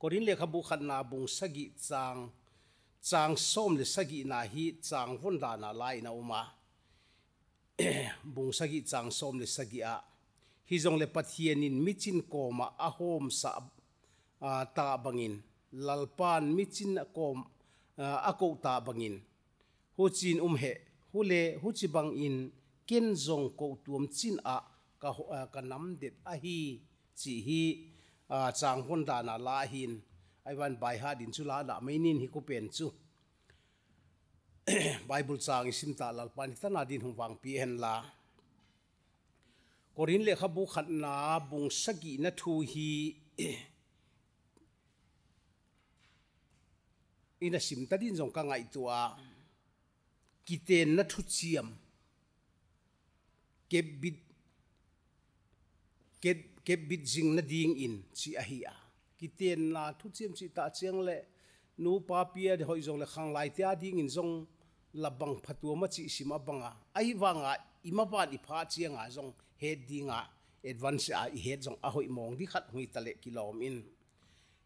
ก็รินเลขบุขันนาบุงสกิจางจางส้มเลสกินาฮีจางฟุนดานาไลนาอุมาบุงสกิจางส้มเลสกิอาฮิจงเลปัทเยนินมิจินโกมาอาโฮมสับตาบังินลัลปานมิจินโกมอากูตาบังินฮูจินอุมเฮฮูเลฮูจิบังอินเกนจงโกตัวมจินอา ka ka nam det a hi chi hi chang hon da na la hin ai wan bai ha din chu la da mai nin hi ko pen chu bible chang sim ta lal pan ta na din hung wang pi hen la korin le khabu khat na bung sagi na thu hi ina sim ta din jong ka ngai tua kiten na thu chiam ke bit ke ke bit jing na ding in, chi a hi a. Kiten na thu chiam chi ta chiang le, nu pa pia de hoi jong le khang lai tia ding in jong labang phatua ma chi sima banga ai wanga ima pa ni pha chianga jong he dinga advance a he jong a hoi mong di khat hui tale kilom in.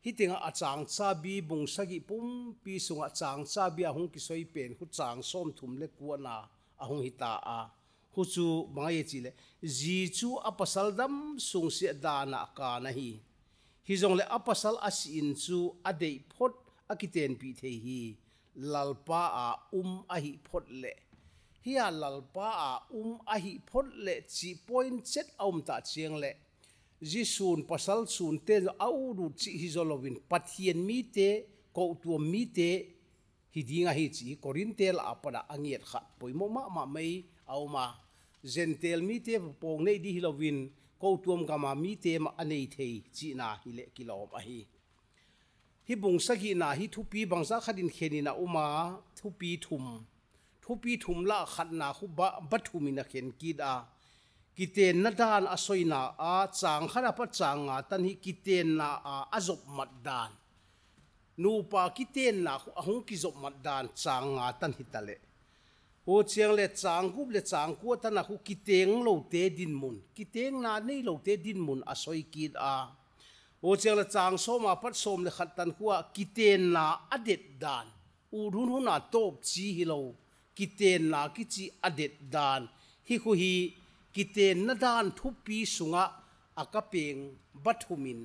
Hi tinga achang cha bi bung sagi pum, pi sunga chang cha bi a hung ki soi pen khu chang som thum le kuana na, a hung hi ta a hu chu ma chi le ji chu apasal dam sung se da na ka na hi. Hi jong le apasal as in chu a dei phot a ki ten pi the hi. Lalpa a um a hi phot le. Hi a lalpa a um a hi phot le chi point set om ta chiang le. Ji sun pasal sun te au ru chi hi zolovin pathian mi te ko tu mi te. Hi dinga hi chi korintel apada angiet khat poimo ma ma mai au ma zentel mi te pong nei di hilovin ko tuam gama mi te ma anei thei chi na hi le kilom a hi hi bung sagi na hi thupi bangza khadin kheni na uma thupi thum thupi thum la khat na khu ba bathumi na khen kida kiten na dan asoina a chang khara pa chang nga tan hi kiten na a azop mat dan nu pa kiten na khu ahung ki zop mat dan chang nga tan hi tale o chiang le chang gup le chang ku ta na khu kiteng lo te din mun. Kiteng na nei lo te din mun, a soi kid a. O chiang le chang so ma pat som le khat tan huwa kiten na adet dan. U run hu na top chi hi lo kiten na ki chi adet dan. Hi khu hi kiten na dan thu pi sunga, a ka peng bathumin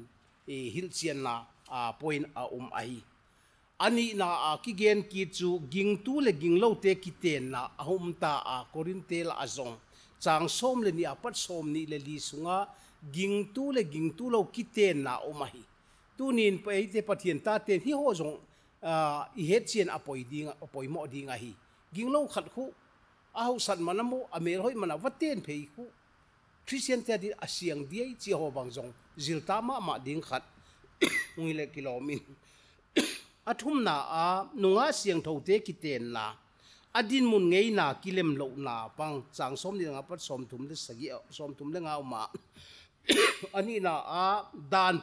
e hil chian na, a point a um ai ani na, a ki gen ki chu ging tu le ging lo te kiten na ahum ta, a, korin tel azong. Chang som le ni apat som ni le li sunga, ging tu le ging tu lo kiten na umahi tu nin pa te pathian ta ten hi ho jong i het chen apoi ding apoi mo dinga hi. Ging lo khat khu ahu san manamo amel hoi mana waten phei khu. Christian te di asiang diai chi ho bang zong, zil ta ma ma ding khat ngile kilomin a thum na a nunga siang tho te ki ten na adin mun ngei na kilem lo na pang chang som ni nga pat som thum le sagi, som thum le nga ma ani na a dan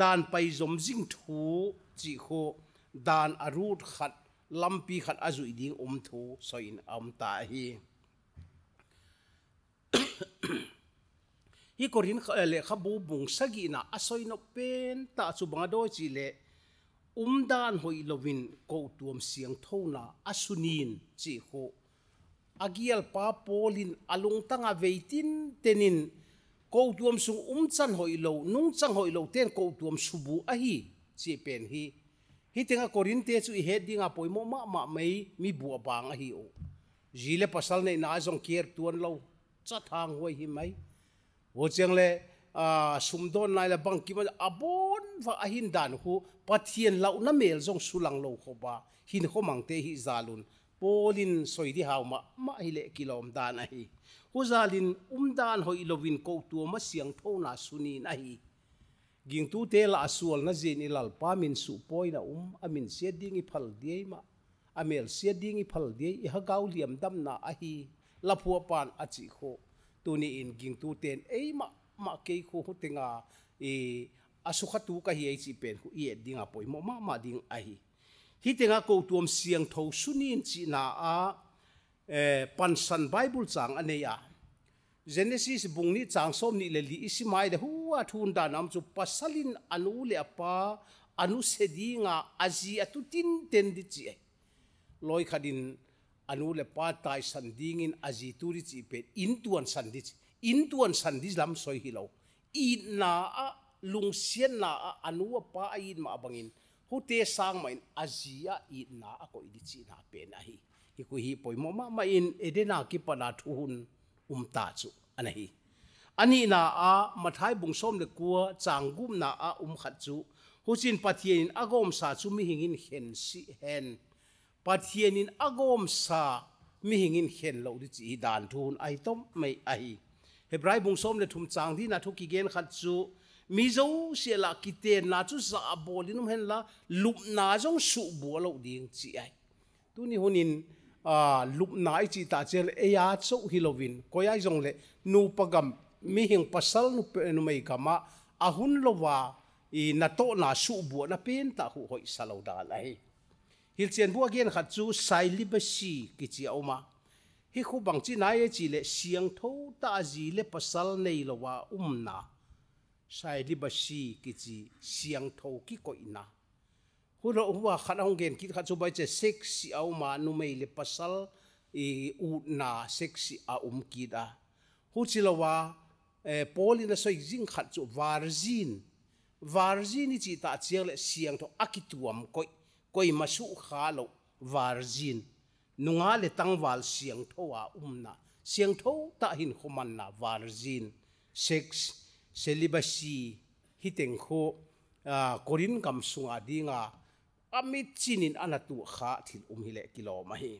dan pai zom jing thu chi kho, dan arut khat, lampi khat azu ding um thu soin am ta hi. Hi korin le khabu bung sagi na asoi no pen ta chu banga do chi le umdan hoi lovin ko tuam siang thona asunin chi ho. Agial pa polin alung tanga veitin tenin ko tuam sung um chan hoi lo nung chang hoi lo ten ko tuam subu a hi chi pen hi. Hi tenga korin te chu he dinga poimo ma ma mai mi bu bang a hi o. Jile pasal nei na jong kier tuan lo, cha thang hoi hi mai. Wo chang le ah, a sumdon lai la bang ki ma abon va ahin dan hu pathian lau na mel jong sulang lo kho ba, hin kho mang te hi zalun. Polin soi di haw ma ma hi le kilom dan a hi. Hu zalin um dan hoi lovin ko tu ma siang tho na suni na hi. Ging tu te la asual na zin ilal pa, min su poi na um amin se ding i phal di ma. Amel se ding i phal di i ha gau liam dam na a hi. La phua pan a chi kho. Tu ni in, ging tu ten, ei ma ma ke kho hu tenga e asuka tu ka hi ai chi pen hu i dinga poi mo ma ma ding a hi hi tenga ko tuam siang tho sunin chi na a e pan san bible chang aneya Genesis bung ni chang som ni le li isi mai de huwa thun da nam chu pasalin anu le apa anu se di nga azi atu tin ten di chi loi khadin anu le pa tai san ding in azi tu ri chi pe in tuan san di in tuan san di lam soi hi lo i na a lung sian na a anu pa a in ma bangin hu te sang main azia i na a ko i chi na pe na hi hi ku hi poi mo ma ma in edena ki pa na thu hun um ta chu anahi ani na a mathai bung som le kwa changum na a um khat chu huchin pathian agom sa chu mi hingin hen si hen pathian in agom sa mi hingin hen lo di chi dan thun ai tom mai ai hebrai bung som le thum chang di na thu ki gen khat chu mi zo sia la ki te na chu za bolinum hen la lup na jong su bo lo ding chi ai. Tu ni hunin a, lup na chi ta chel e ya chu hilovin ko ya jong le, nu pagam mi hing pasal nu pe nu mai kama ahun lo wa, i na to na su bo na pen ta hu hoi salo da lai. Hil chen bu again khat chu sai li ba si ki chi oma hi khu bang chi na ye chi le siang tho ta ji le pasal nei lo wa um na sai li ba si ki chi siang tho ki ko ina hu ro huwa khat ong gen ki khat chu bai che sex si au ma nu mei le pasal i u na sex si a um ki da. Hu chi lo wa eh, e polina soi jing khat chu varzin varzin chi ta chiang le siang tho akituam koi koi masu kha lo varzin nunga le tangwal siang tho wa umna siang tho ta hin khoman na varzin sex celibacy hi teng kho ah, korin kam sunga dinga, amit chinin anatu kha thil um hile kilo ma hi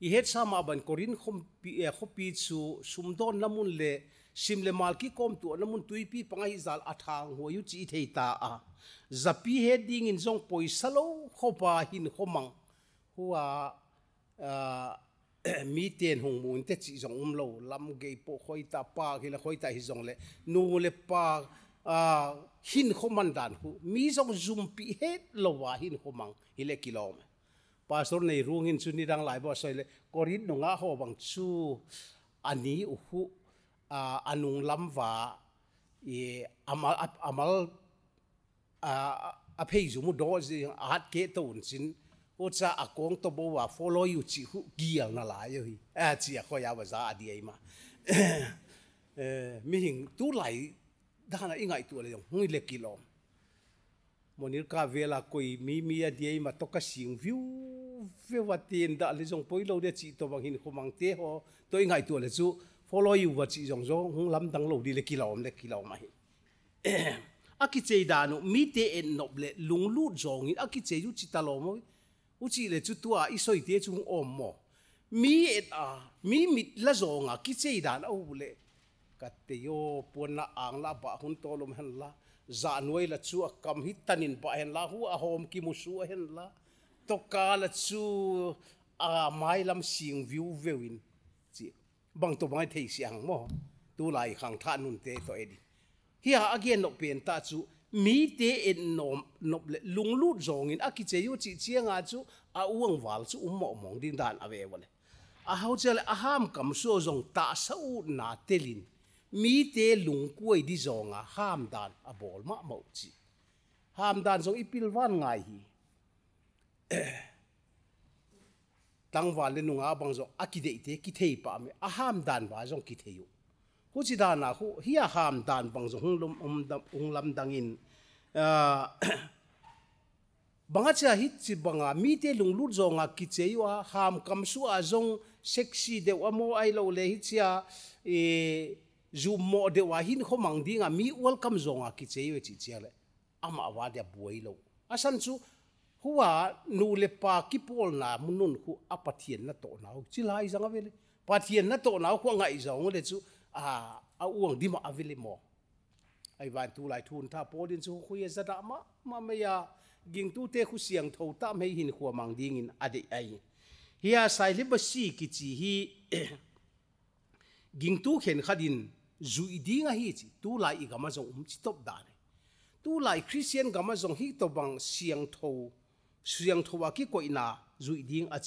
i het sama ban korin khom pi eh, kho pi chu sumdon lamun le simle malki kom tu lamun namun tuipi pangai zal athang ho yu chi thei ta a. Zapi he ding in jong poisalo khopa hin khomang. Huwa ah, mi ten hong mun te chi zong um lo lam ge po khoi ta pa ki la khoi ta hi zong le nu le pa a hin khoman dan hu mi zong zum pi he lo wa hin khomang hi le kilom pastor nei rung hin chu ni dang lai bo soi le korin no nga ho bang chu ani u hu uh, anung lamwa e amal amal uh, a phei zu mu do ji at ke to un o cha a kong to bo wa follow you, chi hu gial na la yo hi. A chi a kho ya wa za adi ai ma. Eh mi hing tu lai, da na ingai tu le yong ngui le kilom monir ka vela koi mi mi a di ai ma to ka sing view ve wa tin da le jong poi lo de chi to bang hin ko mang te ho. To ingai tu le chu, follow you wa chi jong jong hung lam dang lo di le kilom le kilom mai aki chei da no mi te en nop le lung lu jong in aki chei ju chi ta lo mo u chi le chu tua i soi te chung om mo mi et a mi mit la zonga ki chei dan au le ka te yo pon na ang la ba hun to lom hen la za noi la chu kam hi tanin ba hen la hu a hom ki mu su hen la to ka la chu a mai lam sing view vewin bang to bang thei siang mo tu lai khang tha nun te to edi hia again no pen ta chu mi te en nom nop le lung lu zong in. Aki che yu chi chianga chu, a uang wal chu um mo mong din dan ave wale. A hau chele a ham kam so zong ta sa u na telin mi te lung kuai di zong a ham dan a bol ma mo chi. Ham dan zong ipil wan ngai hi. Tang wa le nunga bang zo akide ite ki thei pa me. A ham dan wa zong ki thei yu hu chi dan na hu, hi a ham dan bang zong, hung lum um dam ung lam dang in. Ờ, banga cha hit chi banga, mi te lung lut zo nga ki che yu ham kam su a zong, sexy de wa mo ai lo le hit chia e zu mo de wa hin kho mang ding a mi welcome zo nga ki che yu chi chia le. Ama wa de buai lo. Asan chu huwa nu le pa ki pol na munun hu apathian na to na chi lai zanga vele pathian na to na khu ngai zong le chu, a a uang di ma avile mo ai van tu lai thun tha podin su khu ye zada ma ma me ya ging tu te khu siang tho ta me hin khu mang ding in ade ai. Hiya sai li ba si ki chi hi, ging tu khen khadin zui dinga hi chi, tu lai i gama zong um chi top da tu lai christian gama zong hi to bang siang tho, siang thowa ki ko ina zui ding a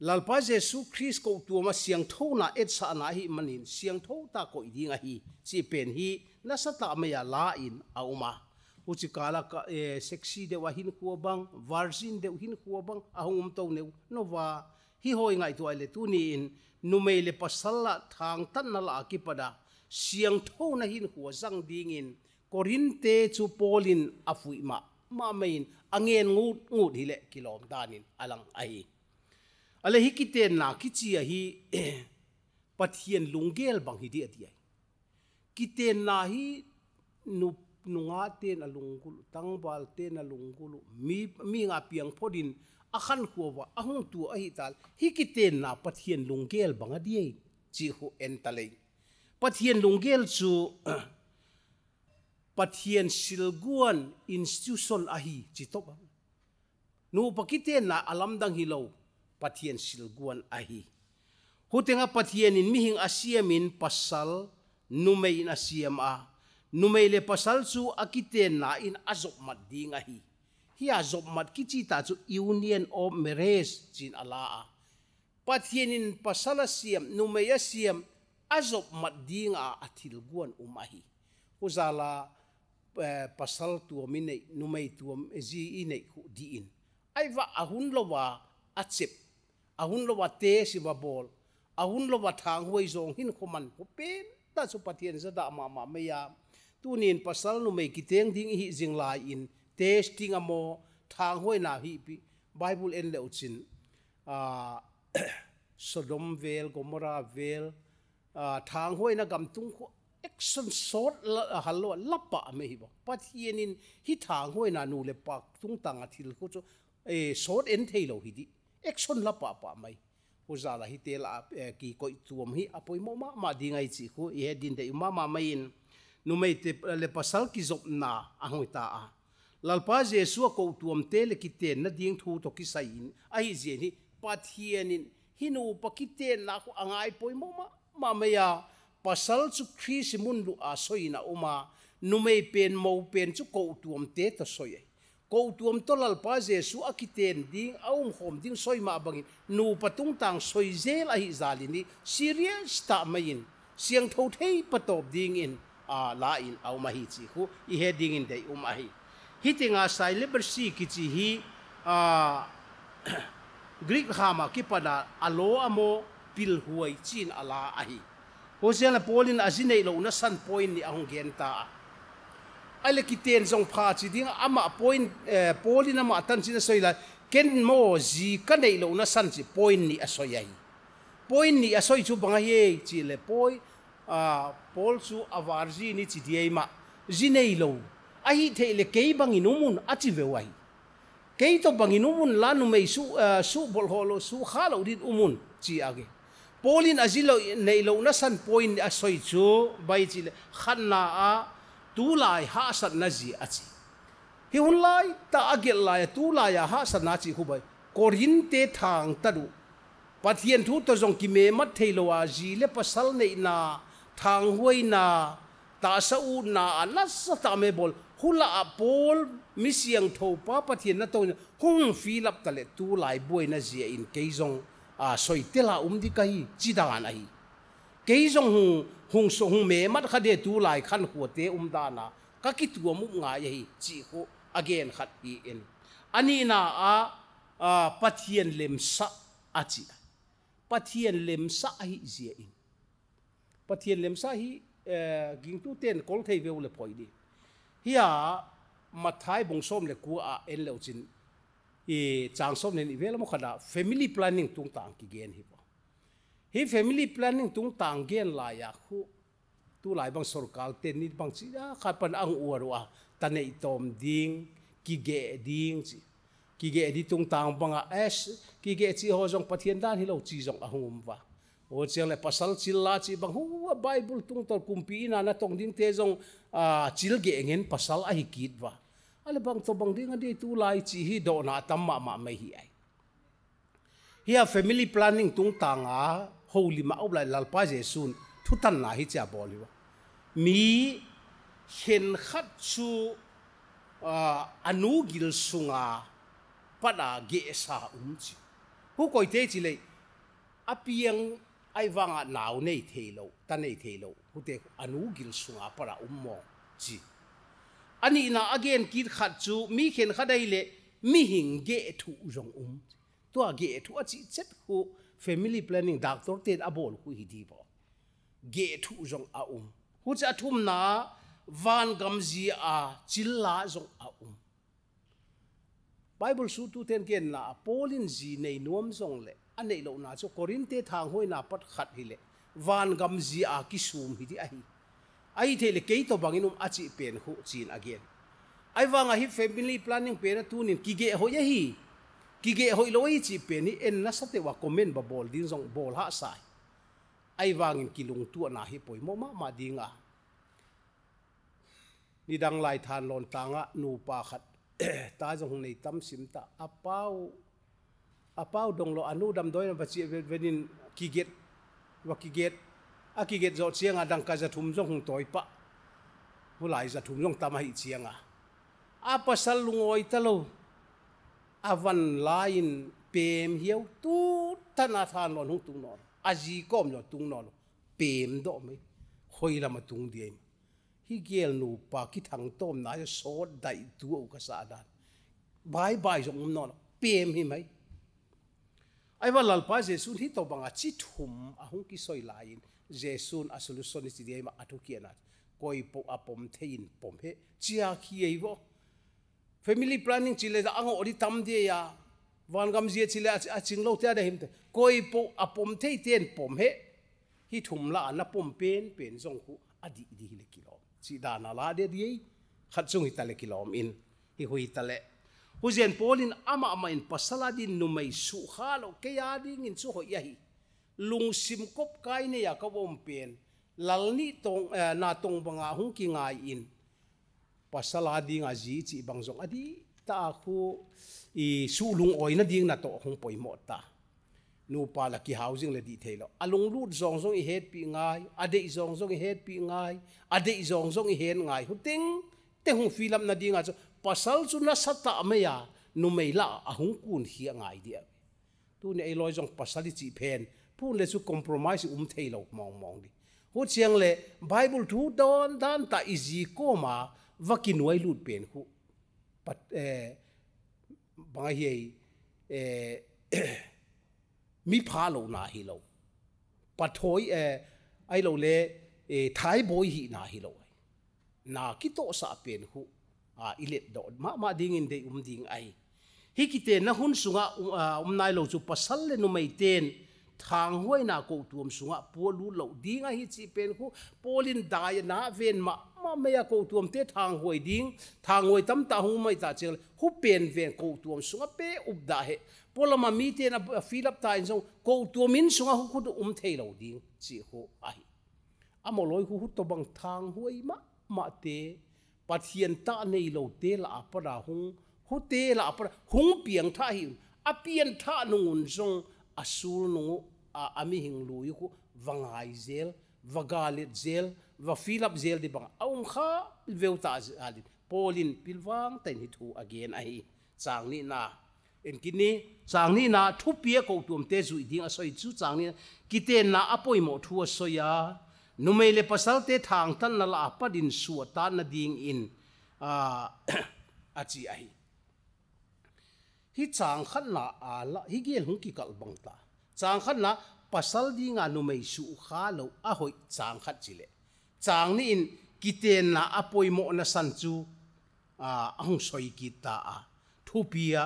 lalpa jesu christ ko tu ma siang tho na et sa na hi manin. Siang tho ta ko ding nga hi. Chi pen hi, na sa ta me ya la in a uma. Uchi kala ka eh, e sexy de wa hin ko bang virgin de hin ko bang ahum to ne no wa hi hoi ngai tu ai le tu ni in. Nu me le pasalla thang tan na la ki pada siang tho na hin ko zang ding in. Korinte chu polin afui ma. Ma main angen ngut ngut hi le kilom danin alang ai ale hi kiten na ki chi hi, pathian lungel bang hi dia ati kiten na hi nu, nunga ten alungul tangbal ten alungul mi mi nga piang podin akhan khuwa ahung tu a hi tal. Hi kiten na pathian lungel bang adi chi hu en talei. Pathian lungel chu, pathian silguan institution ahi chi to nu pakiten na alam dang hilo pathian silguan ahi. Hutenga pathian in mihing asiamin pasal numei in asiam a. Numei le pasal chu akiten na in azop mat ding ahi hi. Azop mat kichi ta chu union of marriage chin ala a. Pathian in pasal asiam numei asiam azop mat ding a athil guan umahi. Uzala eh, pasal tu minei numei tu ezi inei khu di in ai va ahun lo wa achep ahun lo wa te si wa bol. Ahun lo wa thang huai zong hin khoman ko pen. Ta chu pathian za da ma ma me ya. Tu nin pasal nu me ki teng ding hi jing lai in. Testing amo thang huai na hi pi. Bible en le uchin. A ah, sodom vel gomora vel ah, thang huai na gam tung ko action shot hallo lappa me hi ba. Pathian in. Hi thang huai na nu le pak tung tang a thil ko chu. Eh, e sort en thailo hi di action la pa pa mai. Uzala hi tela eh, ki koi tuam hi apoi mo ma ma dingai chi khu ye din de ma ma mai in. Nu mai te eh, le pasal ki zop na a hoi ta a. Lalpa jesu ko tuam te le ki te na ding thu to ki sai in. Ai je ni pathian in. Hinu pakite na ko angai poi mo ma ma mai a. Pasal chu khri mun lu a soina uma nu mai pen mo pen chu ko tuam te to soye ko tuam tolal pa jesu akiten ding aum khom ding soi ma bangin nu patung tang soi zel a hi zalini serious ta main siang tho thei patop ding in a la in au ma hi chi khu i he ding in dei um a hi tinga sai liber si ki chi hi a greek hama ki pada alo amo pil huai chin ala a hi ho sela polin asinei lo na san point ni ahong gen ta ale ki ten zong pha chi ding ama point eh, polin ama tan chi soi la ken mo ji ka nei lo na san chi point ni a soi ai. Point ni a soi chu banga ye chi le poi a pol chu avar ji ni chi diai ma. Ji nei lo. A hi the le ke bang inu mun a chi ve wai ke to bang inu mun la nu mei su eh, su bol holo su kha lo din umun chi age polin azilo nei lo na san point a soi chu bai chi le khan na a tu lai ha sat na ji achi hi hun lai, ta agel lai tu lai ya ha sat na chi khu bai korin te thang taru pathian thu to jong ki me mat thailo a ji le pasal nei na, thang huai na, ta sa u na na sa ta me bol. Hula a pol mi siang tho pa pathian na to hung fill up tale tu lai boy na ji in keizong a soi tela um di kai chi da an ai cái dòng hùng hùng số hùng mẹ mắt khát để tu lại khăn hu tế um đa na. Các cái tu mu ngài ấy chỉ có again khát đi in ani na a a pathian lem sa a chi. Pathian lem sa hi zia in. Pathian lem sa hi eh, ging tu ten kol thei ve le poi à hiya thái bông som le cua a en leo chin. E chang som ne ni vel mo khada family planning tung tang ki gen hi hi family planning tung tang gen la ya khu. Tu lai bang sarkal te ni bang chi da kha pan ang uarwa ta nei tom ding ki ge ding ki ge di tung tang banga es ki ge chi ho jong pathian dan hi chi jong wa. O le pasal chil la chi bang hu bible tung tor kumpi na na tong ding te jong a chil ge ngen pasal a hi kit wa. Ale bang to bang ding adi tu lai chi hi do na tam ma ma mai hi ai. Family planning tung tanga holy ma au lai lalpa jesun thu tan na hi cha boli wa mi hen khat chu uh, anu gil sunga, pada ge sa um chi. Hu koi te chi le apiang ai wanga nau nei thelo ta nei thelo hu te anu gil sunga para um mo chi. Ani na again kit khat chu, mi khen khadai le, mi hing ge thu jong um to ge thu a chi chet hu family planning, doctor ten abol hu hi di bo. Ge thu jong a um. Hu cha thum na, van gam ji a, chil la rong a um. Bible su tu ten ken la polin ji nei nuam jong le. Anei lo na cho korinte thang hoi na pat khat hi le. Van gam ji a ki sum hi di a hi. Ai the le ke to banginum achi pen hu chin again. Ai wanga hi family planning pe na tu nin ki ge ho ya hi ki ge hoi lo chi pe ni en na sate wa comment ba bol din jong bol ha sai. Ai wangin kilung tu na hi poi mo ma ma dinga ni dang lai than lon tanga nu pa khat ta jong nei tam sim ta. Apau apau dong lo anu dam doi na ba chi venin ki get wa ki get a ki get zo chianga dang ka za thum jong toi pa. Hulai za thum jong tam hi chianga a pasal lungoi talo avan lain pem hiu tu tana than lon hung tung non a ji kom lo tung non pem do me. Hoi la ma tung diem. Hi gel nu pa ki thang tom na so dai tu ka sa dan. Bye bye jong um non pem hi mai. Ai wa lal pa jesu hi to banga chi thum a hung ki soi lain. Jesu a solution ni ti ma atu ki na koi po apom thein pom he. Chia khi ei wo family planning chile da ang ori tam dia ya. Wan gam zia chile a ching lo ta da him te. Koi po apom thei ten pom he. Hi thum la na pom pen pen zong ku adi di hi le kilo chi da na la de di khat chung hi ta le kilom in. Hi hui ta le huzian polin ama ama in pasala din nu mai su khalo ke ya ding in chu ho ya hi. Lung sim kop kai ne ya ka bom pen. Lalni tong eh, na tong banga hung ki ngai in pasala ding a chi bang zong adi, ta khu, i su lung oi na ding na to hung poi mo ta. Nu pa la ki housing le di thelo alung lut zong zong i het pi ngai, ade zong zong i het pi ngai, ade zong zong i hen ngai. Hu ting, te hung filam na dinga cho pasal chu na sata me ya, nu mei la a hung kun hi ngai dia. Tu ne loi zong pasali chi pen pu le chu compromise um thelo mong mong di. Hu chiang le, bible thu don dan ta izi ko ma ว่ากินไว้ลูดเปลี่ยนคู่ปัดเออบางทีเอมีพาเราหนาฮิเราปัดถอยเอไอเราเล่เอท้ายบอยฮีนาฮิเรานาคิโตสาเปลี่ยนคู่อ่าอิเล็ดดอดมามาดิ่งินเดอุมดิ่งไอฮิกิเตนะหุ่นสุงะอุมนายเราจูปัสสลเลนุไม่เตน vakin wai lut pen khu pat eh bang hi eh mi pha lo na hi lo pathoi eh ai lo le eh thai boy hi na hi lo na ki to sa pen khu a ilet do ma ma ding in de um ding ai hi ki te na hun sunga um nai lo chu pasal le nu mai ten thang huai na ko tuam sunga polu lo dinga hi chi pen khu polin dai na ven ma ma me ya ko tuam te thang huai ding thang huai tam ta hu mai ta chel hu pen ven ko tuam sunga pe up da he pola ma mi te na fill up ta in song ko tuam min sunga hu khu um thei lo ding chi ho ai amo loi hu hu to bang thang huai ma ma te pathian ta nei lo te la apara hung hu te la apara hung piang tha hi a pian tha nungun song asul nungu, a, ami hing lui ku vangai zel, vagalit zel va filap zel di bang aung kha veuta alin polin pilwang ten hi thu again ai chang ni na. En kini chang ni na, thu pia ko tum te zui ding a soi chu chang ni kite na apoi mo thu a soya numei le pasal te thang tan na la pa din ta na ding in, a a chi ai hi chang khan a la, hi gel hung ki kal bang ta. Chang khan la pasal di nga numei su kha lo a hoi chang khat chile. Chang ni in kiten na apoi mo na san chu, a ang soi ki ta a. Thu pia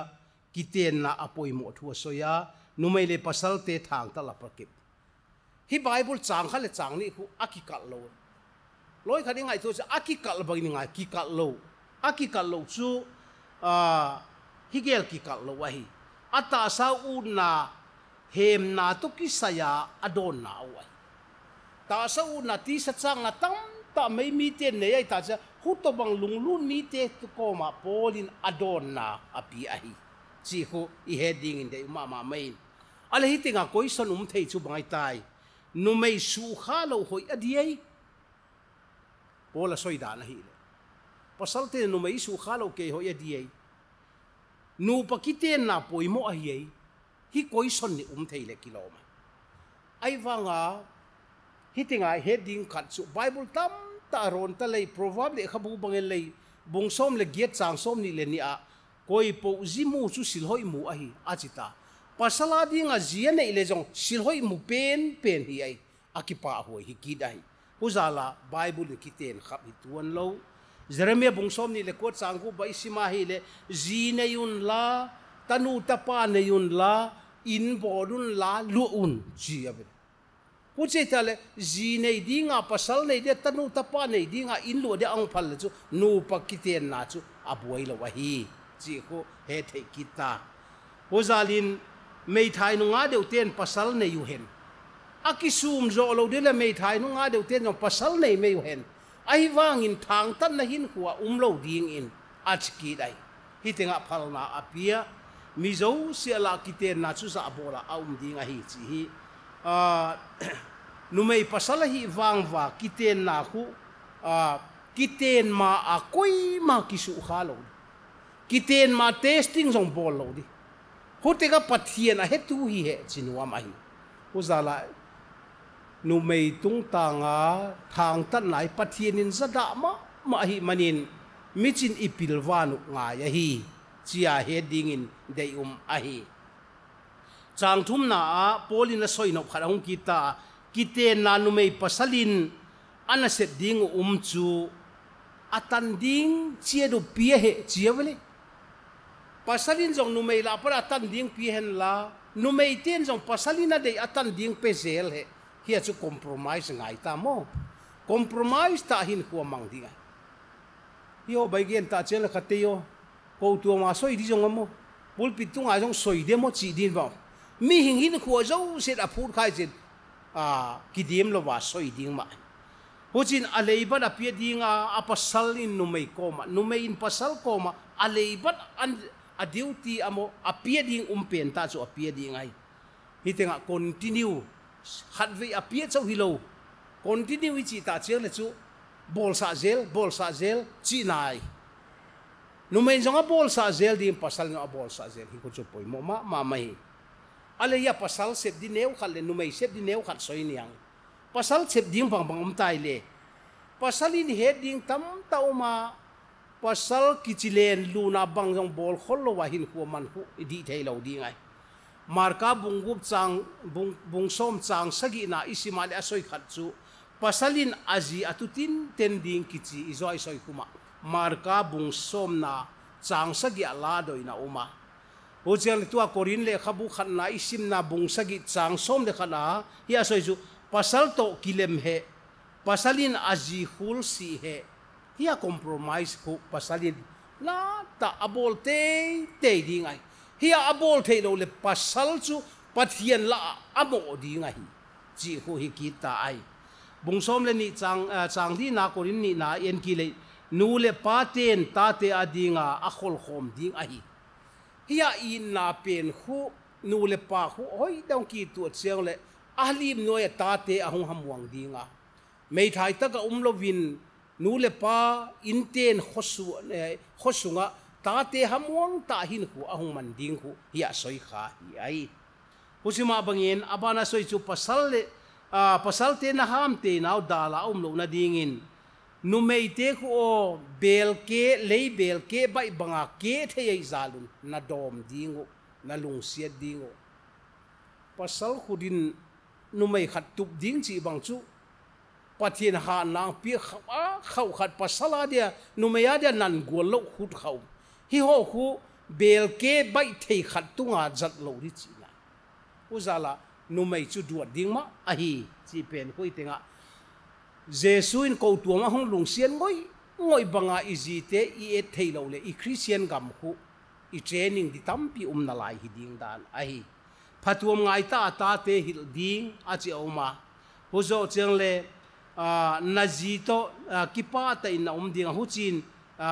kiten na apoi mo thu soya numei le pasal te thang ta la pakip hi bible chang khale chang ni khu akikal lo. Loi khadi ngai chu a ki kal bang ni ngai ki kal lo. Akikal lo chu, a higel ki kal lo wahi. Ata sa u na hem na to ki saya adon na wa ta sa u na ti sa chang na tam ta mai mi te ne ai ta cha hu to bang lung lun mi te to ko ma polin adon na api ahi. Chi hu i heading in de ma ma mai ale hi tinga koi son um thei chu bangai tai. Nu mai su kha lo hoi adiai pola soi da na hi Pasalte pasal te nu mai su kha lo ke hoi adiai nu pakite na poi mo a hi hi koi son ni um thei le kiloma ai wanga hi tinga heading khat chu bible tam ta ron ta lei probably khabu bangel lei bung som le giat chang som ni le ni a koi po zimu chu sil hoi mu a hi a chita pasala ding a zia nei le jong sil hoi mu pen pen hi ai akipa hoi hi ki dai uzala bible ki ten khap hi tuan lo jeremia bung som ni le ko chang ku bai sima hi le zine yun la, tanu tapa ne yun la, in bodun la lu un chi abe ku che ta le zi di nga pasal ne de, tanu tapa ne di nga in lu de ang phal chu, nu pa ki ten na chu, abuai la wahi. Chi ko he the kita ho zalin mei thai nu nga deu ten pasal ne yu hen. Akisum zo lo de le mei thai nu nga deu ten, pasal ne mei yu hen ai vang in thang tan na hin huwa um lo ding in. Ach ki dai. Hi tenga phal na apia. Mi zo sia la ki ten na chu sa bola a um ding a hi chi hi. A ah, nu mei pasala hi wang wa kiten na khu a ah, kiten ma a koi ma kisu kha lo kiten ma testing zong bol lo di. Ho te ka pathian a hetu hi he chinwa ma hi. Ho zala nu mei tung ta nga, thang tan nai pathian in zada ma ma hi manin. Michin ipil wanu nga ya hi, chia he ding in dei um a hi. Chang thum na a polin a soi no khara hung kita kite na nu mei pasalin. Ana set ding um chu. Atan ding chia do pia he chia vele pasalin jong nu mei la para atan ding pi hen la. Nu mei ten jong pasalina de atan ding pe zel he hi chu compromise ngai ta mo. Compromise ta hin khu mang dia. Yo, bai gen ta chel khate yo. Ko tu ma soi di jong mo. Pul pitung a jong soi de mo chi din ba mi hình hin khu zo se da phur khai set a kidim lo wa soi ding ma hujin a leibat a pia dinga a pasal in nu mei koma nu mei in pasal koma a leibat an, a duty amo a pia ding um pen ta chu a pia ding ai hi continue khat vị áp biết sau hilo. Continue chi ta chel là chú bol sa zel bol sa zel chi nai nu mei zonga bol sa zel di pasal nga bol sa zel hi ko chu poi mo ma ma mai ale ya pasal sep di neu khal le numei sep di neu khat soi niang. Pasal sep ding bang bang um tai le pasal in he ding tam ta ma pasal kichilen luna bang jong bol khol lo wa hin ko man hu di thei lo di ngai marka bungup chang bung, bungsom chang sagi na isimale asoi khatchu pasalin azi atutin tending kichi izoi soi kuma. Marka bungsom na chang sagi ala doina uma. Ho chiang tua korin le khabu khanna isim na bung sagi chang som le khana hi a soi pasal to kilem he. Pasalin aji hul si he. Hi a compromise ko pasalin. La ta abol te te ding ai hi a abol te lo le pasal chu pathian la amo ding ai chi ho hi ki ta ai. Bung som le ni chang chang di na korin ni na en ki le nu le pa ten ta te adinga a khol khom ding ai hiya in na pen khu nu le pa khu hoi dong ki tu chiang le ahlim noya ta te ahung hamwang dinga mei thai ta ka um lo win nu le pa in ten khosu khosunga ta te hamuang ta hin khu ahung man ding khu hiya soi kha hi ai. Husima bangin abana soi chu pasal le pasal te na ham te nau dala um lo na dingin. Nu mei te khu o bel ke, lei bel ke bai banga ke the ei zalun na dom dingo na lung sia dingo pasal khudin nu mei khat tup ding chi bang chu, pathian ha nang pi khawa khau khat pasala dia nu mei ya dia nan gol lo khut khau hi ho khu bel ke bai thei khat tunga zat lo ri chi na. Uzala nu mai chu duat ding ma, a hi chi pen hui tenga Jesu in câu tua mà hong lung xiên ngoi ngoi banga izi te i e thei lo le i Christian gam khu. I training di tampi um na lai hi ding dan ai phatuam ngai ta ta te hil ding, a chi oma hu zo cheng le na ji to kipa ta in na um ding hu chin.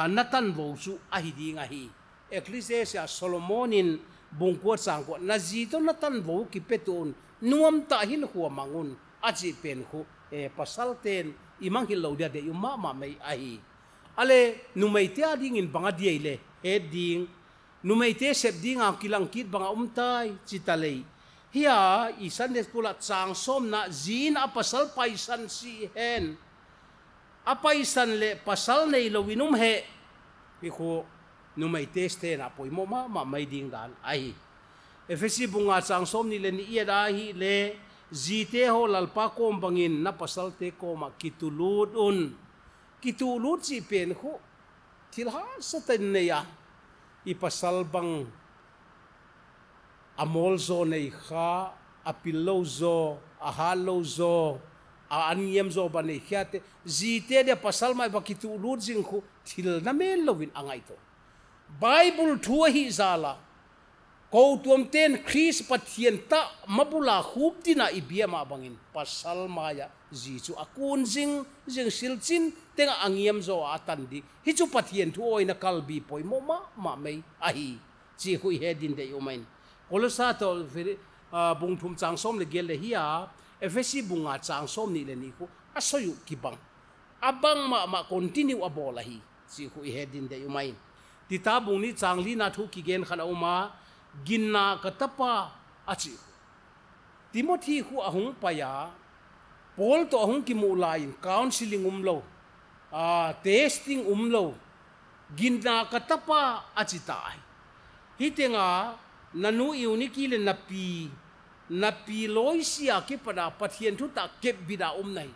Natan bo chu a hi a hi ecclesia solomonin bungko sang ko na ji natan bo ki petun nuam ta hin huwa mangun a chi pen khu e pasal ten imang hilo dia de yuma ma mai ai ale numei te ading in banga dia ile he ding numei te sep ding am kilang kit banga umtai chitale hiya isan des pula chang som na zin a pasal paisan si hen a paisan le pasal nei lo winum he. Mi khu nu mai test te na poi mo ma ma mai ding dan ai efesi bunga chang som ni le ni ia da hi le zite ho lalpa kom bangin na pasal te ko ma kitulut un. Kitulut si pen khu, thil ha sa ten ne ya. I pasal bang amol zo nei kha apilo zo ahalo zo a aniam zo ba nei khiate zite de pasal mai ba kitulut jing khu, thil na men lovin angai to. Bible thu hi zala ko tuam ten chris pathian ta mabula khup tina ibiama bangin. Pasal maya ji chu akun jing jing silchin tenga angiam zo atandi hi chu pathian thu oina kalbi poi mo ma ma mei, ahi. Chi hui hedin de yumain kolosa to bung thum chang le gel le hiya efesi bunga chang som ni le ni khu asoyu kibang abang ma ma continue abola hi. Si khu i hedin de yumain ti ta bung ni chang li na thu ki gen khala uma ginna ka tapa achi timothy khu ahung paya paul to ahung ki mu lain counseling umlo a testing umlo ginna ka tapa achi tai hitenga nanu iuni ki le na pi loi sia ki pada pathian thu ta kep bida um nai.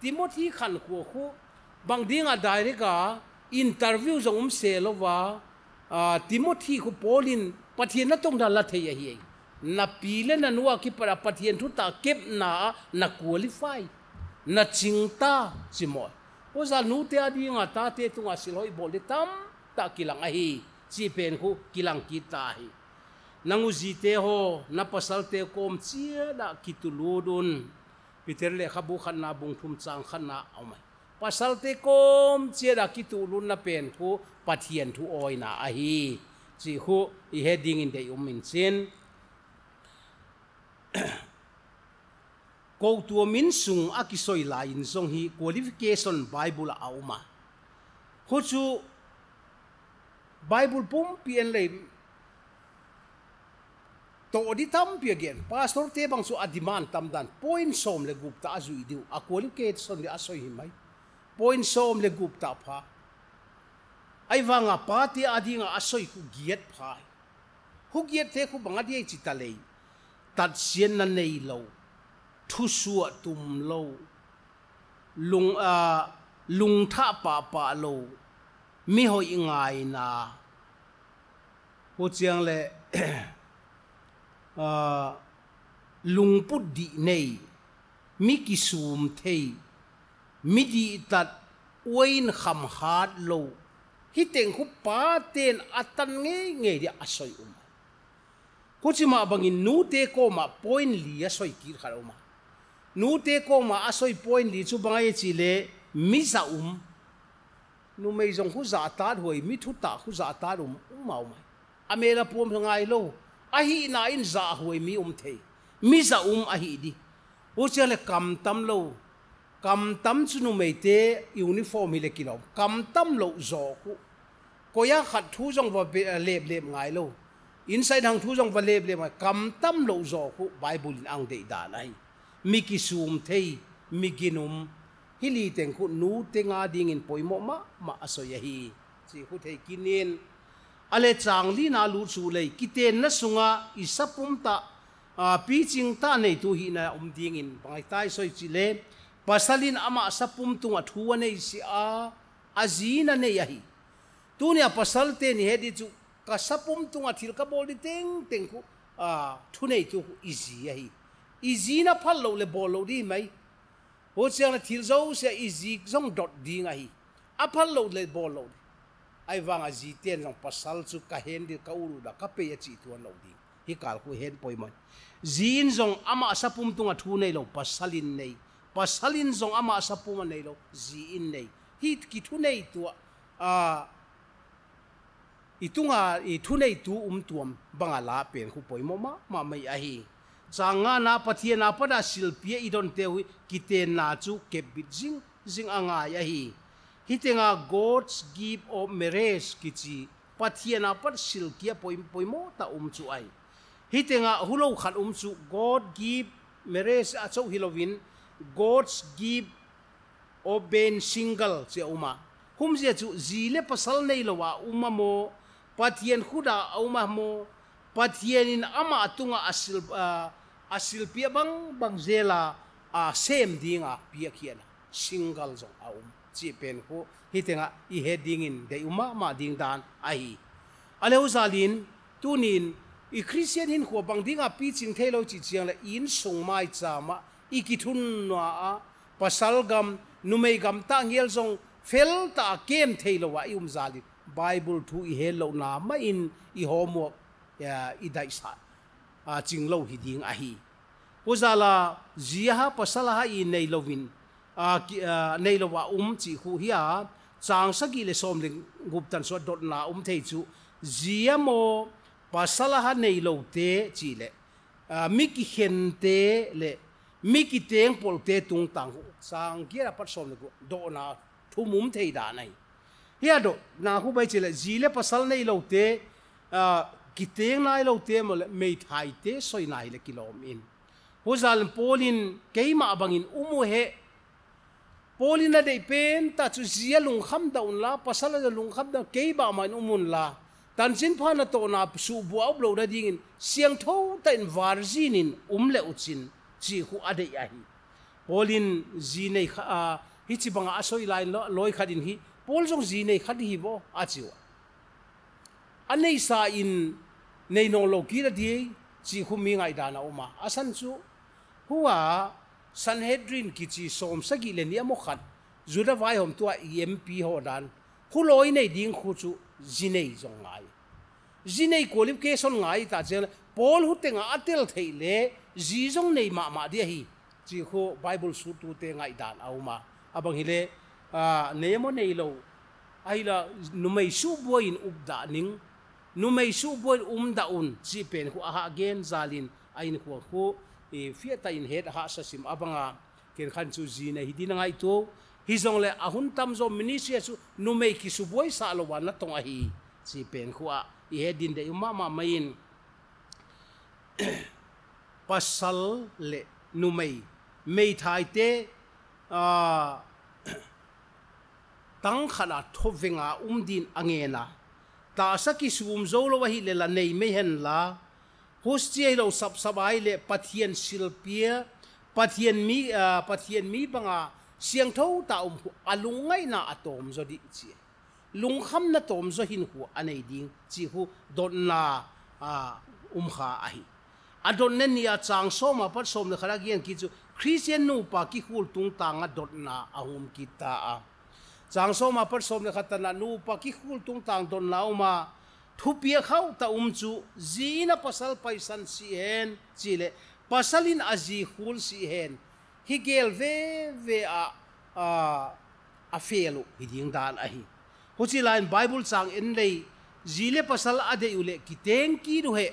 Timothy khan khu khu bang dinga direct interview zong um se lo wa timothy khu polin pathian na tong da la thei hi na pi le na nuwa ki pada pathian thu ta kep na na qualify, na chingta chimo o za nu te adi nga ta te tu nga siloi bol de tam ta kilang a hi, chi pen khu kilang ki ta hi nangu ji te ho na pasal te kom chia da kituludun peter le khabu khan na bung thum chang khan na amai pasal te kom chia da kitulun na pen khu pathian thu oi na a hi chi hu i heading in the um in sin ko tu min sung a ki soi la in song hi qualification bible a uma ho chu bible pum pian le to di tam pi again pastor te bang su adiman tam dan. Point som le group ta azu idu, a qualification de asoi aso mai point som le group ta pha. Ai wanga pati adinga asoi ku giet pha, hu giet te ku banga di chita lei. Tat sien na nei lo. Thu suwa tum lo. Lung a lung tha pa pa lo. Mi hoi ngai na. Hu chiang le a lung put di nei mi ki sum thei mi di tat wain kham hat lo hi teng khu pa ten atan nge nge dia asoi um ko chi ma bangin nu te ko ma point li asoi kir khar ma nu te ko ma asoi point li chu bangai chi le mi za um nu mei jong khu za ta hoi mi thu ta khu za ta um um mau mai amela pom ngai lo ahi na in za hoi mi um the. Mi za um ahi hi di o chale kam tam lo. Kam tam chu nu mei te uniform hi le kilo kam tam lo zo khu ko ya khat thu jong va lep lep ngai lo. Inside hang thu jong va lep lep kam tam lo zo khu bible in ang de da nai. Mi ki sum thei, mi ginum hili teng khu nu te nga ding in poimo ma ma aso ya hi. Chi khu thei kinin ale chang li na lu chu lei. Kiten na sunga i sapum ta pi ching ta nei tu hi na um ding in. Pai tai soi chi le. Pasalin ama sapum tu tunga thu nei si a azina ne yahi tu ne pasal te ni hedi chu, ka sapum tu tunga thil ka bol di teng teng ku a, thu nei tu easy yahi easy na phal lo le bol lo di mai. Ho chang thil zo se easy zong dot ding ai a phal lo le bol lo ai vang a ji ten jong pasal chu ka hen di ka uru da ka pe ya chi tuan lo di. Hi kal ku hen poi man. Zin zong ama sapum tunga thu nei lo pasalin nei. Pasalin zong ama sapum nei lo zi in nei. Hi ki thu nei tu a itunga i thunei tu um tuam banga la pen khu poimo ma ma mai a hi. Changa na pathia na pada silpia i don te hui kite na chu ke bit jing jing anga ya hi hitenga god's give of meres kichi pathiana pat silkia poim, poimo ta umchu ai. Hitenga hulo khat umchu, god give meres a chau hilovin god's give of ben single che uma. Hum je chu, zile pasal nei lowa, uma mo, pathian khuda, uma mo pathian in ama atunga asil asil pia bang bang zela, a sem dinga, pia kiana single zong aum chi pen ko hitenga i heading in de uma ma ding dan ai aleu uzalin tunin i christian hin ko bang dinga pi ching thelo chi chiang la in sung mai cha ma, i ki thun na a, pasal gam numei gam ta ngel zong, fel ta kem thelo wa um zalin bible thu i hello na ma in, i homo ya, i dai sa. A ching lo hi ding a hi uzala zia pasala ha i nei lovin nei lo wa um chi hu hiya chang sa gi le som ling gup tan so dot na um thei chu zia mo pasala ha nei lo te chi le mi ki hen te le mi ki teng pol te tung tang sang kia pat som le do na thu mum thei da nai hiya do na hu bai chi le zi le pasal nei lo te ki teng nai lo te mo le mei thai te soi nai le kilom in huzal polin keima abangin umu he polin na dei pen, ta chu zia lung kham da un la, pasal da lung kham da ke ba man umun la. Tan jin pha na to na su bu au lo da ding siang tho ta in var zin in um le uchin chi hu ade ya hi. Polin zi nei kha, a, hi chi banga asoi lai loi khadin hi, pol jong zi nei khadi hi bo, a chiwa anei sa in nei no lo ki da di chi hu mi ngai da na uma. Asan chu huwa sanhedrin ki chi som sa gi le ni amo khat juda vai hom tua emp ho dan. Khu loi nei ding khu chu jinei zong ngai. Jinei qualification ngai ta chen pol hu tenga atel thei le ji zong nei ma ma dia hi. Chi khu bible su tu te ngai dan au ma. Abang hi le, a nemo nei lo. Ai la numei su boin upda ning. Numei su boin umda un. Chi pen khu aha gen zalin. Ain khu khu e fia ta in het, ha sa sim abanga ken khan chu ji na hidina ngai to hi zong le, ahun tam zo minisia chu, nu mei ki su boi sa lo wan na tong a hi. Si pen khuwa i he din de ma ma main pasal le, nu mei. Mei thai te, a, tang khala thovenga umdin angena ta saki sum um zo lo hi le la nei me hen la พุสเจียเราสับสบายเละปะเทียนศิลเปียปะเทียนมีอ่าปะเทียนมีบางอาเสียงเท่าตาอมหัวลุงไงน่าอตอมจดิเจียลุงคำน่ะตอมจหินหัวอันไหนดิ้งจีหูดนนาอ่าอุ้มขาไออดนเนี่ยจางส้มาปัดส้มเลยขณะเกี่ยงกิจูคริสเตียนนูปากิคูลตุงต่างอดนนาอาหุมกิตาจางส้มาปัดส้มเลยขณะนั้นนูปากิคูลตุงต่างโดนนาอุมา thu pia khâu ta um chu zina pasal paisan si hen, chile. Pasalin azi khul si hen. Hi gel ve ve a a a felu hi ding dan a hi. Ho chi lain bible sang en lei, zile pasal ade ule ki teng ki ru he.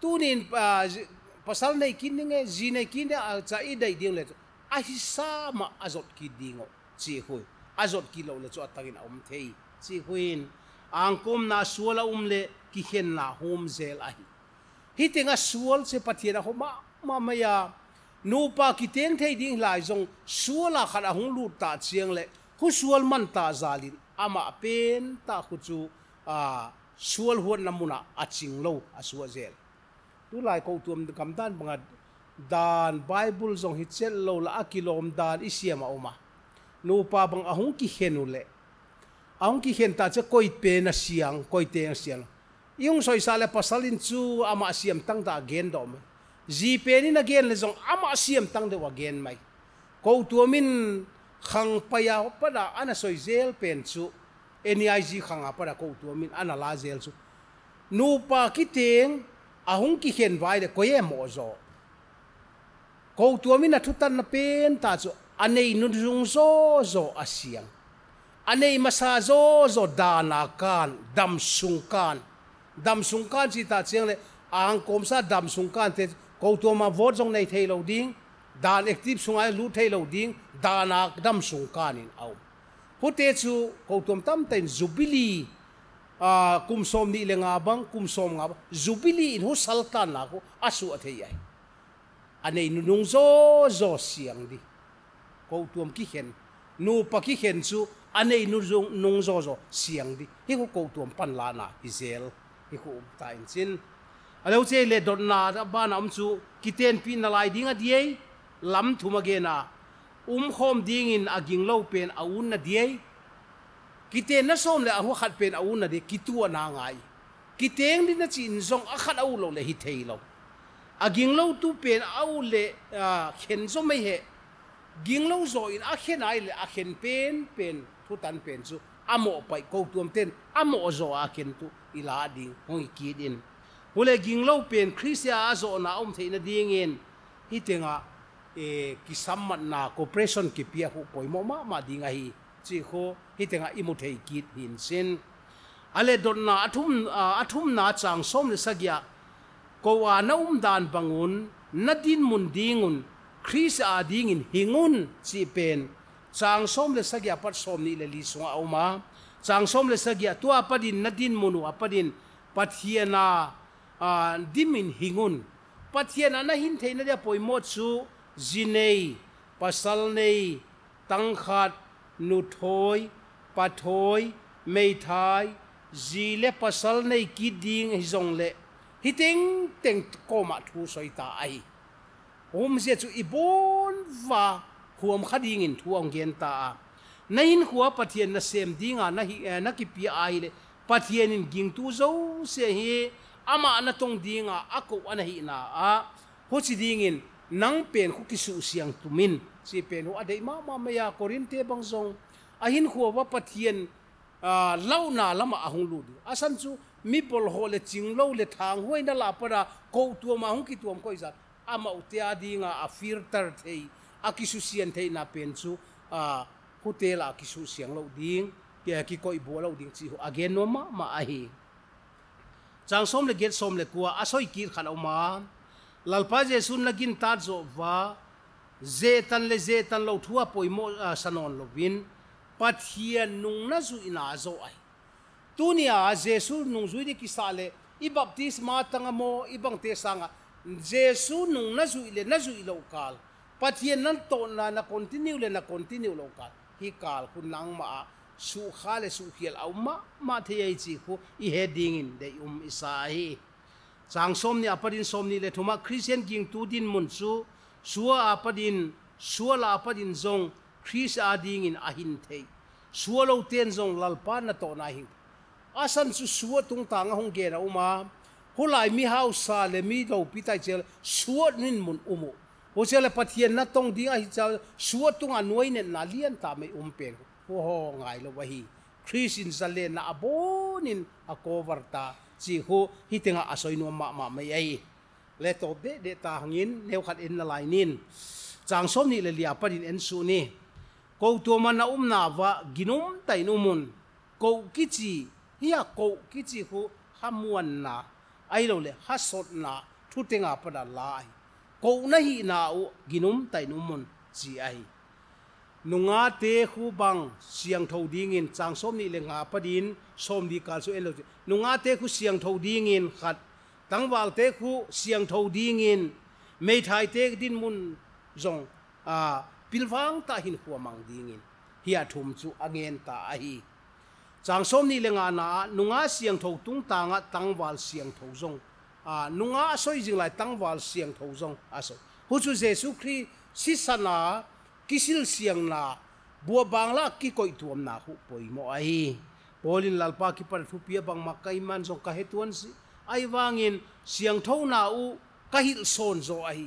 Tunin pasal nei kin nge zine kin a, cha i dai ding le a hi sa ma azot ki dingo, chi hui. Azot ki lo le chu atangin om um thei, chi huin angkom na suala umle, ki hen na hom zel ahi hitenga sual se pathiana homa ma maya nupa ki teng thei ding lai zong suala khana hung lu ta chiang le khu sual man ta zalin. Ama pen ta khu chu, a, sual huan namuna aching lo asua zel. Tu lai ko tuam kam dan banga dan bible zong hi chel lo la akilom dan isiama uma nupa bang ahung ki henule ang ki hen ta cha koi pe na siang, koi te siang. Yung soi sa le pasalin chu, ama siam tang da gen dom. Ji pe ni na gen le jong ama siam tang de wa gen mai. Ko tu min khang pa ya pa da, ana soi zel pen chu. Ni ai ji khang pa da ko tu min ana la zel chu. Nu pa ki teng, ahung ki hen vai de ko ye mo zo. Ko tu min na thutan na pen ta chu, anei nu zung zo zo asiang anei masa zo zo dana kan, dam sung kan. Dam sung kan chi ta chiang le, ang kom sa dam sung kan te ko to ma vot jong nei thei lo ding, dan active sung ai lu thei lo ding, dana dam sung kan in au. Hu te chu ko tom tam ten zubili, a, kum som ni lenga bang, kum som nga zubili in hu saltan na ko asu a thei ai. Anei nu nung zo zo siang di. Ko tuam ki hen, nu pa ki hen chu anei nu zong nung zo zo. Siang di. Hi ko ko tuam pan la na hi zel hi ko ta in chin. Alo che le dot na da ban na am chu kiten pin na lai dinga diei lam thuma ge na. Um khom ding in aging lo pen a un na diei kiten na som le a hu khat pen a un na de kitu na ngai. Kiteng din na chin zong a khat au lo le hi thei lo. Aging lo tu pen au le khen zo mai he. Ging lo zo in a khen ai le a khen pen pen thu tan pen chu amo pai ko tuam ten amo zo a ken tu ila ding hoi ki din hule ging lo pen krisia zo na om theina ding in hi tenga e ki sammat na cooperation ki pia hu poi mo ma ma dinga hi chi kho hi tenga imu thei ki hin sin ale don na athum athum na chang som le sagya ko wa na um dan bangun na din mun dingun khris a ding in hingun chi pen chang som le sagya pat som ni le li sunga uma chang som le sagya tua padin na din munu apadin pathiana a dimin hingun pathiana na hin theina dia poimo chu zinei pasal nei tangkhat nu thoi pa thoi mei thai zile pasal nei ki ding hi zong le hi teng teng ko ma thu soi ta ai om se chu ibon va ขวมคดีงินทวงเกีนตาในหัวปะเทียนนะเซมดีงานะฮินะกิปีไอเลยปะเทียนินกิงตูโซเสียฮีอามานะตรงดีงาอากอันหินาอาพอสิดีงินนังเป็นคุกิสุเสียงตุมินสิเป็นหัวเดมามาเมียกอรินเทบังซงอาหินหัวว่าปะเทียนเล่านาละมาหงลูดอาสันซูมีบอลโฮเลจิงเล่าเลทางห้วยนั่นละปะระโกตัวมาหงกิตัวมก้อิจัดอามาอุตยาดีงาอาฟิร์ตเทย์ su sian thei na pen chu, a, hotel a ki su siang lo ding, ke ki koi bo lo ding chi ho. Again, no ma ma a hi. Chang som le get som le kwa asoi ki khan o ma. Lalpa jesu lagin ta zo wa ze tan le, ze tan lo thua poimo sanon lo vin. Pathian nung na zu ina zo ai. Tunia jesu nung zui di kisale i baptisma tanga mo ibang te sanga. Jesu nung na zu ile na zu ilo kal. ปัจเจียนนั้นตนนานักคนติเนิวเลยนักคนติเนียลงกัดฮิกาลคุณนังมาสุขาเลสุขีลเอามามาเทียจีคูอีเฮดิงินเดอุมอิสาฮีสังสมนี่อปดินสมนี่เลยทุมาคริสเตียนกิงตูดินมุนสุสัวอปดินสัวลาอปดินจงคริสอาดิงินอหินเทยสัวโลเตียนจงลัลปานนตนาหิงอาสันสุสัวตุงต่างหงเกนเอุมาหุ่ลายมีฮาวซาเลมีเราพิตาเจลสัวนินมุนอุโม pathian nan to na na continue le na continue lo kal hi kal kun nang ma su khale su hial au ma ma the ai chi khu i heading in de um isai chang som ni apadin som ni le thuma christian king tu din mun chu suwa apadin suwa la apadin zong chris ading in ahin thei suwa lo ten zong lalpa na to na hin asan chu suwa tung tang hong ge ra uma hulai mi hau sa le mi lo pitai chel suwa nin mun umu ho chele pathian na tong ding a hi cha suwa tung anuai ne na lian ta me um pen ho ho ngai lo wahi christian zale na abonin a cover ta chi hu hi tenga asoi no ma ma mai ai le to de de ta hangin neu khat in la lai nin chang som ni le lia parin en su ni ko to man na um na wa ginum tai nu mun ko kichi hiya ko kichi hu hamuan na ai lo le ha sot na thu tenga pa da lai ko na hi na u ginum tai nu mun chi ai. Nunga te khu bang siang tho ding in chang som ni le nga padin som di kal su elo. Nunga te khu siang tho ding in khat. Tang wal te khu siang tho ding in mei thai te din mun zong, a, pilwang ta hin khu mang ding in hiya thum chu angen ta a hi chang som ni le nga na, nunga siang tho tung ta nga tang wal siang tho zong. Nunga soi jing lai tang wal siang tho zong aso hu chu jesu khri si sana kisil siang na bua bangla ki koi tuam na hu poi mo ai polin lalpa ki par thu pia bang makai man zo ka hetuan si ai wangin siang tho na u ka hil son zo ai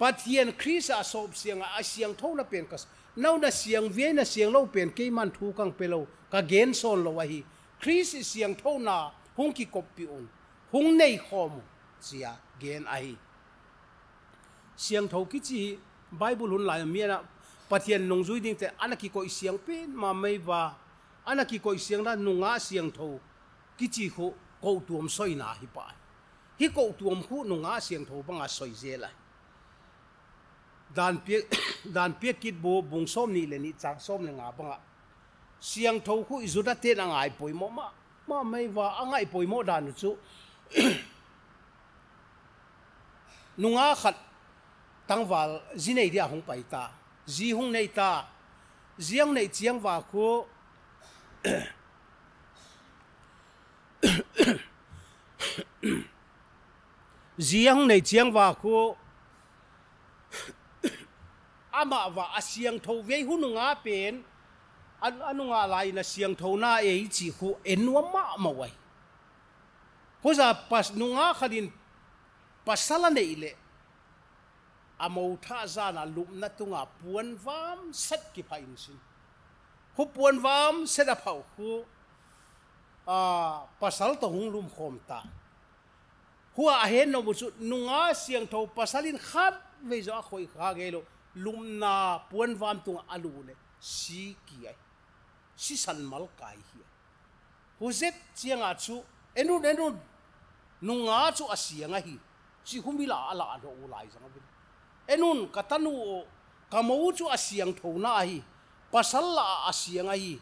pathian krisa sob siang a siang tho na pen kas nau na siang ve na siang lo pen ke man thu kang pelo ka gen son lo ai kris siang tho na hung ki kopi un hung nei khom sia gen ai siang tho ki chi bible hun lai miana pathian nong zui ding te anaki ko siang pen ma mai ba. Anaki ko siang da nunga siang tho ki chi ho ko tuom soi na hi pa. Hi ko tuom khu nunga siang tho banga soi je la dan pie dan pie kit bo bung som ni le ni chang som le nga banga siang tho khu izuda te na ngai poi mo ma. Ma mai wa angai poi mo dan chu. nunga khat tangwal zinei dia hong pai ta. Zi hong nei ta. Riêng này chiang và khu. Riêng này chiang và khu. Ama và asiang thâu về hunu ngã pen. An anu lai na siang thâu na e chi khu enwa ma ma wai hoza pas nunga khadin pasala ne ile amo tha za na lum na tunga puan vam sat ki phain sin. Hu puan vam set up phau hu a pasal to hung lum khom ta. Hua a hen no bu nunga siang thâu pasalin khat ve zo a khoi kha gelo lum na puan vam tunga alu le. Si ki ai. Si san mal kai hi hu zet chiang a chu enu enu nu nga chu a siang a hi chi humila ala no ulai zang bi enun katanu kamo chu a siang tho na hi pasal la a siang a hi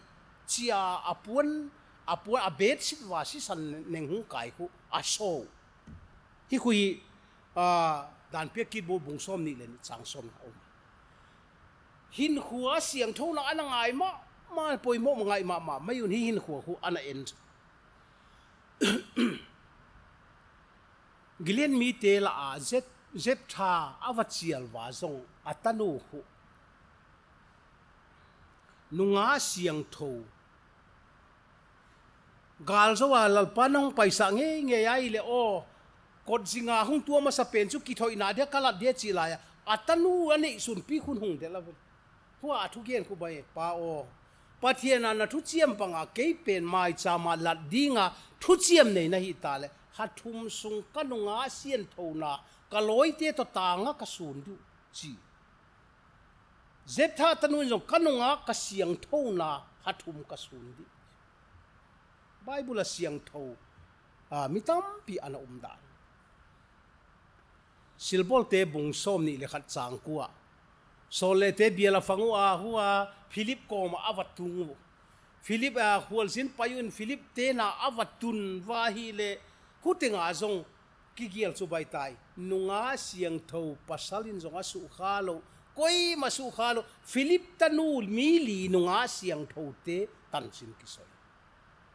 chia apuan apuan a bet sit wa si san neng hung kai ku, a so hi kui a dan pe kit bo bung som ni len, chang som na om hin khua siang tho na ana ngai ma ma poi mo ngai ma ma mai un hi hin khua khu ana end gilen mi te la a zet zet tha avachial wa zong atanu khu nunga siang tho gal zo wa lal panong paisa nge nge ai le o kot zinga hung tua ma sa pen chu ki thoi na dia kala dia chi la ya atanu ani sun pi khun hung de la hua thu gen ku bai pa o pathiana na thu chiam panga ke pen mai cha ma lat dinga thu chiam nei na hi ta le ha thum sung kanunga sian thona ka loi te to tanga ka sun du. Chi. Zep tha tanu jong kanunga ka siang thona ha thum ka sun di. Bible siang tho. A mitam pi ana umdan silbol te bung som ni le khat chang kuwa so le te biela fangu a huwa philip ko ma avatung philip a hual sin payun philip te na avatun wa hi le hutinga zong, ki gial chu bai tai. Nunga siang tho pasalin zonga su khalo koi ma su khalo philip tanul mi li nunga siang tho te tan sin ki soi.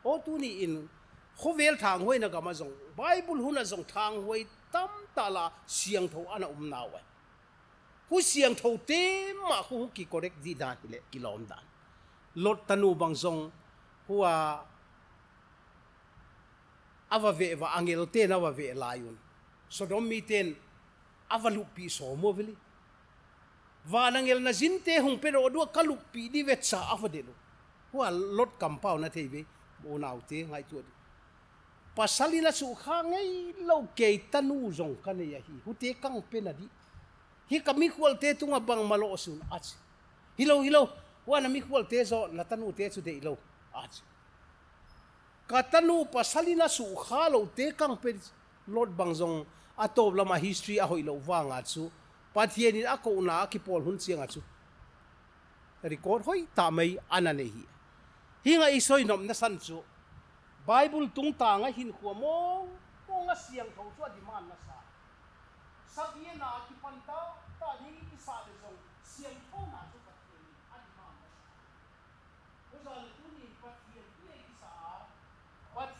O tu ni in khovel thang hoi na ga ma zong. Bible huna zong thang hoi tam tala siang tho ana um na wa hu siang tho te ma hu ki correct di dan le ki lom dan. Lot tanu bang zong huwa ava ve va angel te na ve layun so dom mi ten ava lu pi so mo veli va angel na zin te hung pero do kalu pi di ve cha ava de lo wa lot kampau na te ve bo nau te, ngai tu pasalina su kha ngai lo ke tanu zong kan ya hi. Hu te kang pe na di. Hi kami khwal te tunga bang malo sun ach hilo hilo wana mi khwal te zo na tanu te chu de lo ach katanu pasalina su khalo te kang pe lord bangzong atob lama history a hoilo wanga chu. Pathian in ako na ki pol hun chianga chu. Record hoi, ta mai anane hi. Hinga isoi nom na san chu. Bible tung ta nga hin khuwa mo ko nga siang tho chu di man na sa. Sabie na ki panta ta ni ki sa de song siang tho na chu pathian a di man na sa ko za le tu ni pathian ni ki sa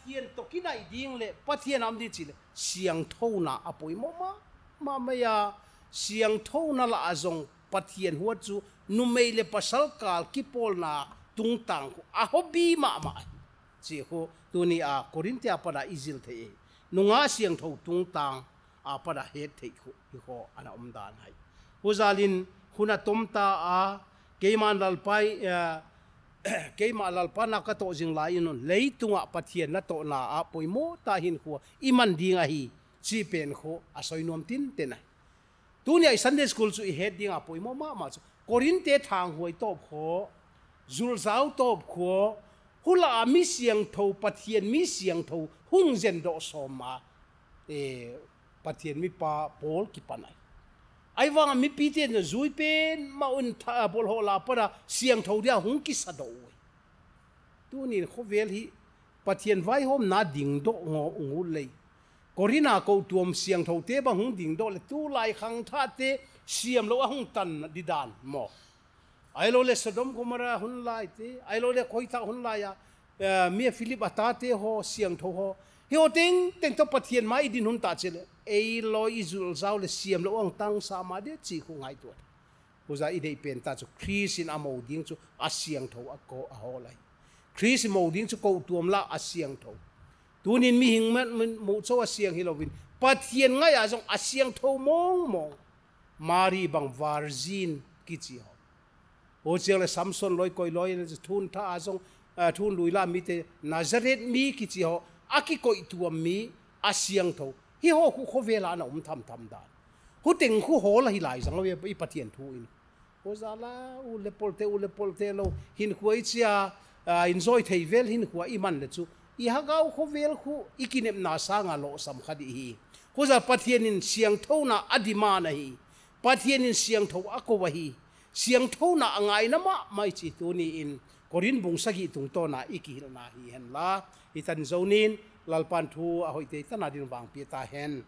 pathian to điên lệ le pathian am di chỉ à à, lệ siang thâu na apoi mo mà mà mày à siang thâu na la azong pathian huat chu nu mày lệ pasal kal ki pol na tung tang à a hobi mà mà chỉ ko tu ni à korintia pada izil thế e nunga siang thâu tung tang a à pada anh the ko hi ko ana um dan hai huzalin huna tomta a keiman lal pai keima lal pana ka to jing lai non leitunga pathian na to na a poimo ta hin ko iman dinga hi, chi pen kho a soinom tin tenai tu ni sunday school chu i head dinga poimo ma ma chu. Korin te thang huai top kho zul zau top kho hula mi siang tho, pathian mi siang tho, hung zen do so ma e eh, pathian mi pa pol ki panai ai wang mi pi te na zui pen, ma un tha bol ho la para siang tho dia hung ki sa do tu ni kho vel hi, pathian vai hom na ding do ngo ngu lei. Korina ko tuom siang tho te ba hung ding do le tu lai khang tha te, siam lo hung tan di dan mo. Ai lo le sodom kumara hun lai te, ai lo le khoi tha hun lai ya eh, mi philip ata te ho, siang tho ho. Hi o ting teng to pathian mai din hun ta chele ei loi izul zau le siam lo ang tang sa ma de chi khu ngai tu ko za idei pen ta chu chris in amo ding chu a siang tho a ko a holai lai. Mo ding chu ko tuam la a siang tho. Tunin mi hing man mo cho a siang hilovin pathian ngai a jong a siang tho mong mong. Mari bang varzin ki chi ho. O chiang là samson loi koi loi là thun tha azong thun lui la mi te nazareth mi ki chi ho. Aki koi tuam mi asiang tho. Hi ho khu kho vela na um tham tham da hu teng khu ho la hi lai jang lo i patien thu in o za la u le polte u le polte lo hin khuai chia enjoy thei vel hin khuwa i man le chu i ha gau kho vel khu ikinem na sa nga lo sam khadi hi ho za patien in siang tho na adima na hi patien in siang tho ako wa hi siang tho na angai na ma mai chi tu ni in korin bung sa gi tung to na iki na hi hen la i tan zonin lalpan thu a hoi te ta din wang pi ta hen.